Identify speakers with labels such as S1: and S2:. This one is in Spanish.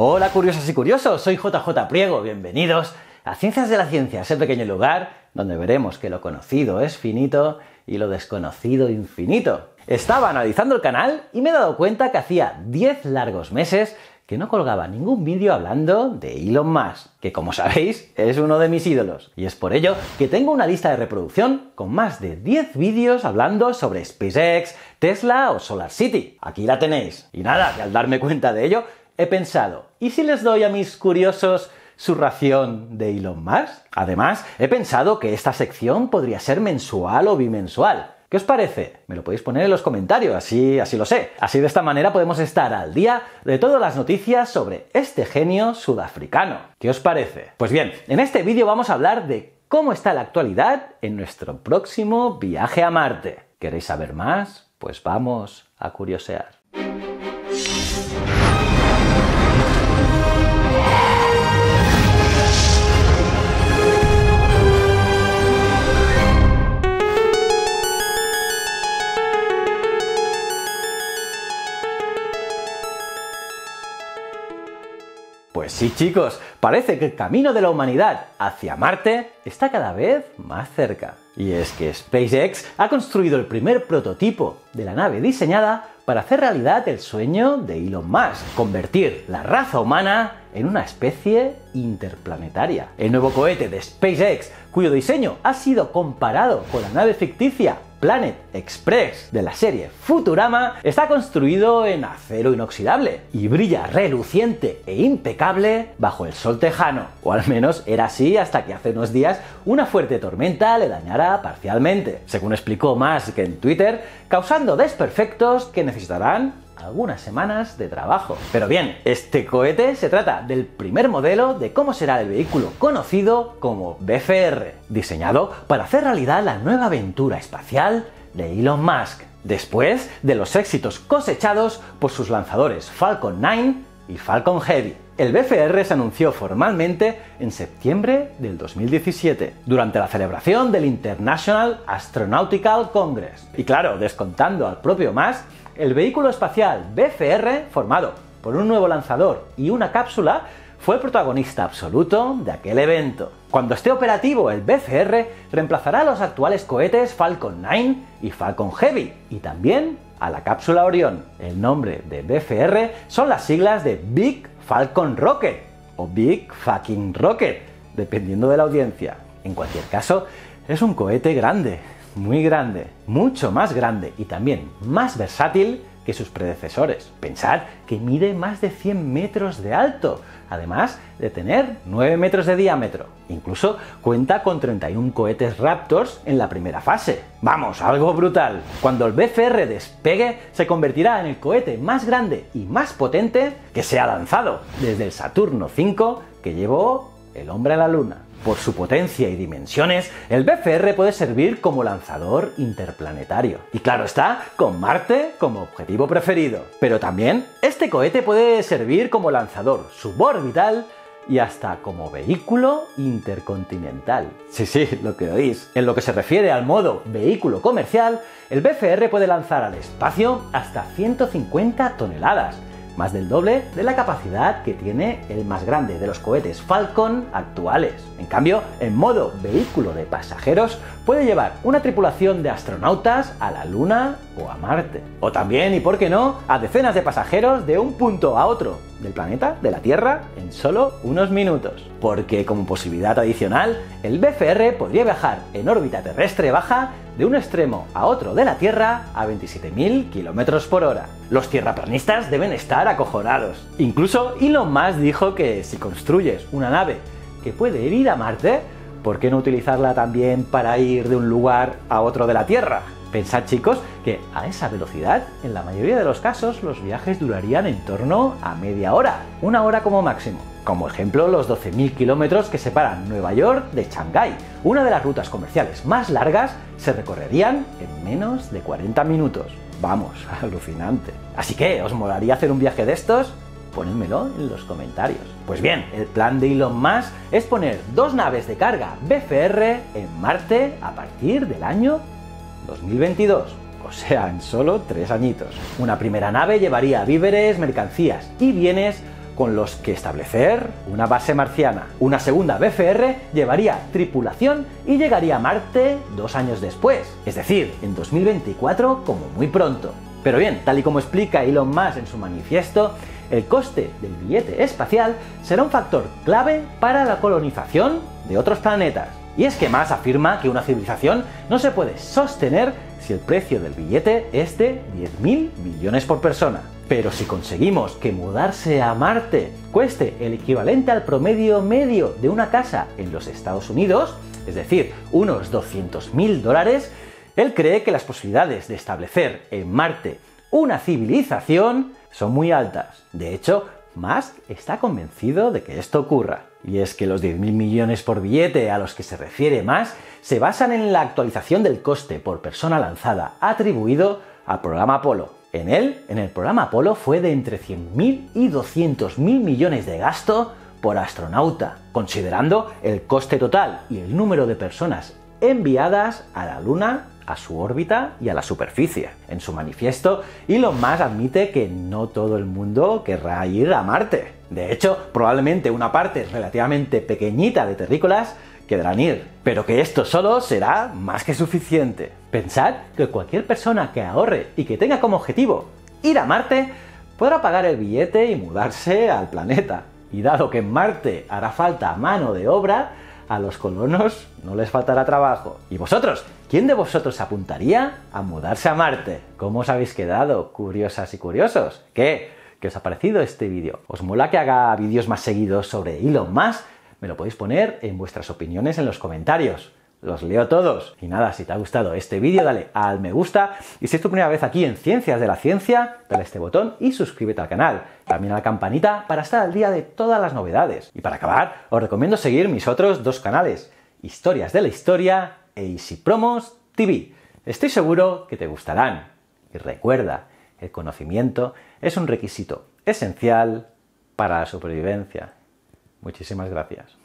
S1: Hola curiosas y curiosos, soy JJ Priego, bienvenidos a Ciencias de la Ciencia, ese pequeño lugar donde veremos que lo conocido es finito y lo desconocido infinito. Estaba analizando el canal y me he dado cuenta que hacía 10 largos meses que no colgaba ningún vídeo hablando de Elon Musk, que como sabéis es uno de mis ídolos. Y es por ello que tengo una lista de reproducción con más de 10 vídeos hablando sobre SpaceX, Tesla o Solar City. Aquí la tenéis. Y nada, que al darme cuenta de ello, he pensado, ¿y si les doy a mis curiosos su ración de Elon Musk? Además, he pensado que esta sección podría ser mensual o bimensual. ¿Qué os parece? Me lo podéis poner en los comentarios, así, así lo sé. Así de esta manera podemos estar al día de todas las noticias sobre este genio sudafricano. ¿Qué os parece? Pues bien, en este vídeo vamos a hablar de cómo está la actualidad en nuestro próximo viaje a Marte. ¿Queréis saber más? Pues vamos a curiosear. Sí chicos, parece que el camino de la humanidad hacia Marte está cada vez más cerca. Y es que SpaceX ha construido el primer prototipo de la nave diseñada para hacer realidad el sueño de Elon Musk, convertir la raza humana en una especie interplanetaria. El nuevo cohete de SpaceX, cuyo diseño ha sido comparado con la nave ficticia Planet Express de la serie Futurama está construido en acero inoxidable y brilla reluciente e impecable bajo el sol tejano, o al menos era así hasta que hace unos días una fuerte tormenta le dañara parcialmente, según explicó Musk en Twitter, causando desperfectos que necesitarán algunas semanas de trabajo. Pero bien, este cohete se trata del primer modelo de cómo será el vehículo conocido como BFR, diseñado para hacer realidad la nueva aventura espacial de Elon Musk, después de los éxitos cosechados por sus lanzadores Falcon 9 y Falcon Heavy. El BFR se anunció formalmente en septiembre del 2017, durante la celebración del International Astronautical Congress. Y claro, descontando al propio Musk, el vehículo espacial BFR, formado por un nuevo lanzador y una cápsula, fue protagonista absoluto de aquel evento. Cuando esté operativo, el BFR reemplazará a los actuales cohetes Falcon 9 y Falcon Heavy, y también a la cápsula Orion. El nombre de BFR son las siglas de Big Falcon Rocket o Big Fucking Rocket, dependiendo de la audiencia. En cualquier caso, es un cohete grande, muy grande, mucho más grande y también más versátil que sus predecesores. Pensad que mide más de 100 metros de alto, además de tener 9 metros de diámetro. Incluso cuenta con 31 cohetes Raptors en la primera fase. Vamos, algo brutal. Cuando el BFR despegue, se convertirá en el cohete más grande y más potente que se ha lanzado desde el Saturno V que llevó el hombre a la Luna. Por su potencia y dimensiones, el BFR puede servir como lanzador interplanetario. Y claro está, con Marte como objetivo preferido. Pero también, este cohete puede servir como lanzador suborbital y hasta como vehículo intercontinental. Sí, sí, lo que oís. En lo que se refiere al modo vehículo comercial, el BFR puede lanzar al espacio hasta 150 toneladas, más del doble de la capacidad que tiene el más grande de los cohetes Falcon actuales. En cambio, en modo vehículo de pasajeros, puede llevar una tripulación de astronautas a la Luna o a Marte. O también, y por qué no, a decenas de pasajeros de un punto a otro del planeta, de la Tierra, en solo unos minutos. Porque como posibilidad adicional, el BFR podría viajar en órbita terrestre baja de un extremo a otro de la Tierra a 27.000 km por hora. Los tierraplanistas deben estar acojonados. Incluso Elon Musk dijo que si construyes una nave que puede ir a Marte, ¿por qué no utilizarla también para ir de un lugar a otro de la Tierra? Pensad chicos que a esa velocidad, en la mayoría de los casos, los viajes durarían en torno a media hora, una hora como máximo. Como ejemplo, los 12.000 kilómetros que separan Nueva York de Shanghái. Una de las rutas comerciales más largas se recorrerían en menos de 40 minutos. Vamos, alucinante. Así que, ¿os molaría hacer un viaje de estos? Ponedmelo en los comentarios. Pues bien, el plan de Elon Musk es poner dos naves de carga BFR en Marte a partir del año 2022, o sea, en solo tres añitos. Una primera nave llevaría víveres, mercancías y bienes con los que establecer una base marciana. Una segunda BFR llevaría tripulación y llegaría a Marte dos años después, es decir, en 2024 como muy pronto. Pero bien, tal y como explica Elon Musk en su manifiesto, el coste del billete espacial será un factor clave para la colonización de otros planetas. Y es que Musk afirma que una civilización no se puede sostener si el precio del billete es de 10.000 millones por persona. Pero si conseguimos que mudarse a Marte cueste el equivalente al promedio medio de una casa en los Estados Unidos, es decir, unos 200.000 dólares, él cree que las posibilidades de establecer en Marte una civilización son muy altas. De hecho, Musk está convencido de que esto ocurra. Y es que los 10.000 millones por billete a los que se refiere Musk se basan en la actualización del coste por persona lanzada atribuido al programa Apolo. En él, en el programa Apolo, fue de entre 100.000 y 200.000 millones de gasto por astronauta, considerando el coste total y el número de personas enviadas a la Luna, a su órbita y a la superficie. En su manifiesto, Elon Musk admite que no todo el mundo querrá ir a Marte. De hecho, probablemente una parte relativamente pequeñita de terrícolas quedarán ir, pero que esto solo será más que suficiente. Pensad que cualquier persona que ahorre y que tenga como objetivo ir a Marte podrá pagar el billete y mudarse al planeta. Y dado que en Marte hará falta mano de obra, a los colonos no les faltará trabajo. ¿Y vosotros? ¿Quién de vosotros apuntaría a mudarse a Marte? ¿Cómo os habéis quedado? Curiosas y curiosos. ¿Qué? ¿Qué os ha parecido este vídeo? ¿Os mola que haga vídeos más seguidos sobre Elon Musk? Me lo podéis poner en vuestras opiniones en los comentarios. Los leo todos. Y nada, si te ha gustado este vídeo, dale al me gusta. Y si es tu primera vez aquí en Ciencias de la Ciencia, dale este botón y suscríbete al canal. También a la campanita para estar al día de todas las novedades. Y para acabar, os recomiendo seguir mis otros dos canales, Historias de la Historia e Easy Promos TV. Estoy seguro que te gustarán. Y recuerda, el conocimiento es un requisito esencial para la supervivencia. Muchísimas gracias.